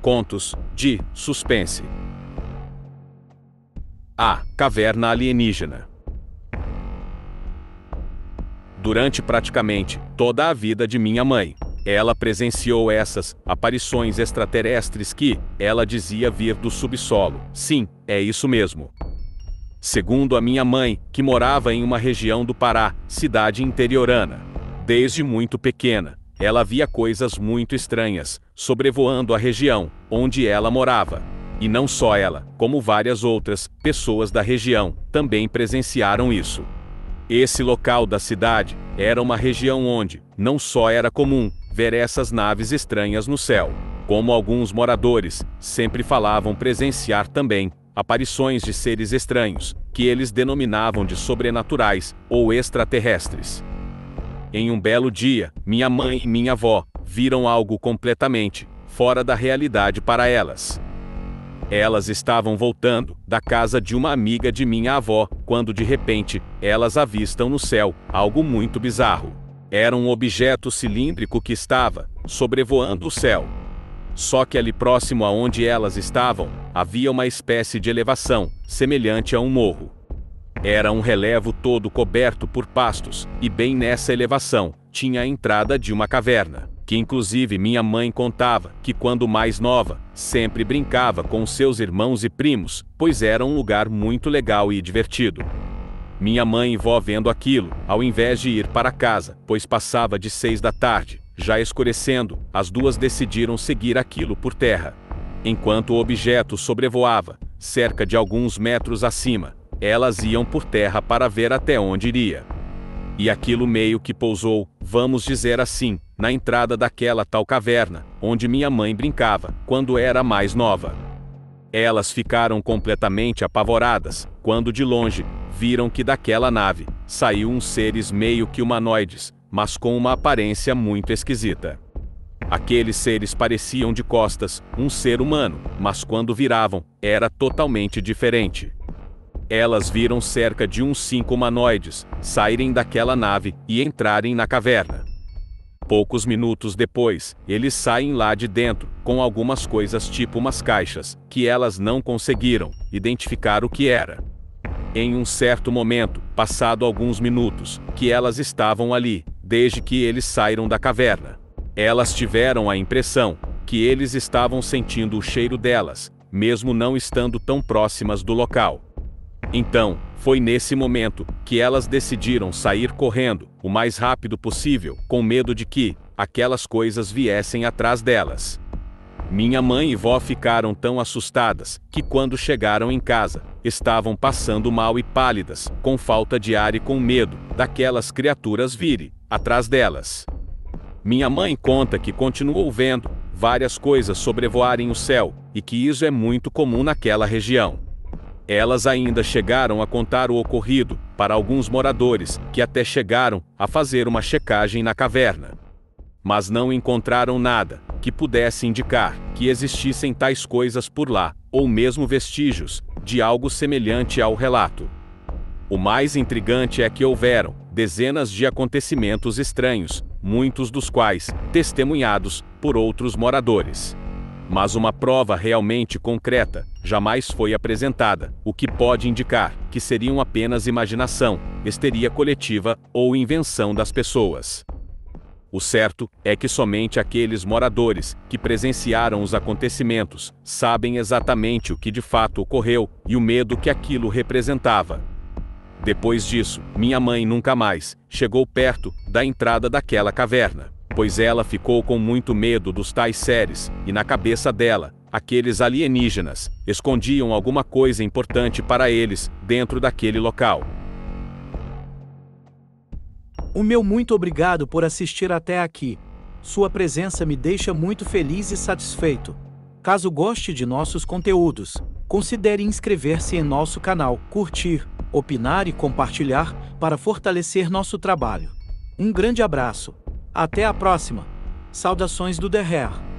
Contos de suspense. A Caverna Alienígena. Durante praticamente toda a vida de minha mãe, ela presenciou essas aparições extraterrestres que ela dizia vir do subsolo. Sim, é isso mesmo. Segundo a minha mãe, que morava em uma região do Pará, cidade interiorana, desde muito pequena, ela via coisas muito estranhas, sobrevoando a região onde ela morava. E não só ela, como várias outras pessoas da região também presenciaram isso. Esse local da cidade era uma região onde não só era comum ver essas naves estranhas no céu, como alguns moradores sempre falavam presenciar também aparições de seres estranhos, que eles denominavam de sobrenaturais ou extraterrestres. Em um belo dia, minha mãe e minha avó viram algo completamente fora da realidade para elas. Elas estavam voltando da casa de uma amiga de minha avó, quando de repente, elas avistam no céu algo muito bizarro. Era um objeto cilíndrico que estava sobrevoando o céu. Só que ali próximo aonde elas estavam, havia uma espécie de elevação, semelhante a um morro. Era um relevo todo coberto por pastos, e bem nessa elevação, tinha a entrada de uma caverna, que inclusive minha mãe contava que quando mais nova, sempre brincava com seus irmãos e primos, pois era um lugar muito legal e divertido. Minha mãe e vó vendo aquilo, ao invés de ir para casa, pois passava de seis da tarde, já escurecendo, as duas decidiram seguir aquilo por terra. Enquanto o objeto sobrevoava, cerca de alguns metros acima, elas iam por terra para ver até onde iria. E aquilo meio que pousou, vamos dizer assim, na entrada daquela tal caverna, onde minha mãe brincava, quando era mais nova. Elas ficaram completamente apavoradas, quando de longe, viram que daquela nave, saiu uns seres meio que humanoides, mas com uma aparência muito esquisita. Aqueles seres pareciam de costas, um ser humano, mas quando viravam, era totalmente diferente. Elas viram cerca de uns cinco humanoides saírem daquela nave e entrarem na caverna. Poucos minutos depois, eles saem lá de dentro, com algumas coisas tipo umas caixas, que elas não conseguiram identificar o que era. Em um certo momento, passado alguns minutos, que elas estavam ali, desde que eles saíram da caverna. Elas tiveram a impressão que eles estavam sentindo o cheiro delas, mesmo não estando tão próximas do local. Então, foi nesse momento que elas decidiram sair correndo, o mais rápido possível, com medo de que aquelas coisas viessem atrás delas. Minha mãe e vó ficaram tão assustadas que, quando chegaram em casa, estavam passando mal e pálidas, com falta de ar e com medo daquelas criaturas virem atrás delas. Minha mãe conta que continuou vendo várias coisas sobrevoarem o céu e que isso é muito comum naquela região. Elas ainda chegaram a contar o ocorrido para alguns moradores, que até chegaram a fazer uma checagem na caverna. Mas não encontraram nada que pudesse indicar que existissem tais coisas por lá, ou mesmo vestígios de algo semelhante ao relato. O mais intrigante é que houveram dezenas de acontecimentos estranhos, muitos dos quais testemunhados por outros moradores mas uma prova realmente concreta jamais foi apresentada, o que pode indicar que seriam apenas imaginação, histeria coletiva ou invenção das pessoas. O certo é que somente aqueles moradores que presenciaram os acontecimentos sabem exatamente o que de fato ocorreu e o medo que aquilo representava. Depois disso, minha mãe nunca mais chegou perto da entrada daquela caverna pois ela ficou com muito medo dos tais seres, e na cabeça dela, aqueles alienígenas escondiam alguma coisa importante para eles dentro daquele local. O meu muito obrigado por assistir até aqui. Sua presença me deixa muito feliz e satisfeito. Caso goste de nossos conteúdos, considere inscrever-se em nosso canal, curtir, opinar e compartilhar para fortalecer nosso trabalho. Um grande abraço. Até a próxima. Saudações do Hair.